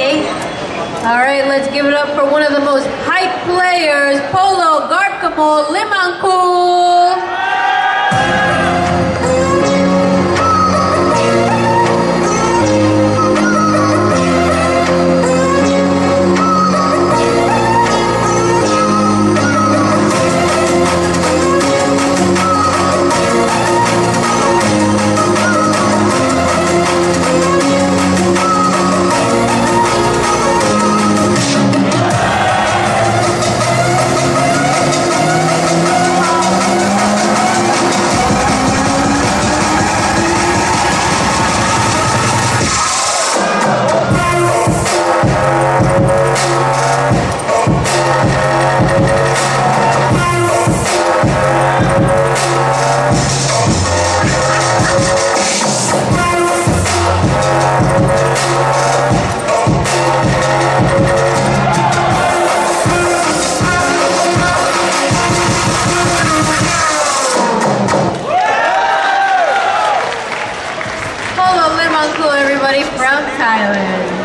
All right, let's give it up for one of the most hype players, Polo Garbkamol Limangkul. Polo Limangkul, everybody, from Thailand.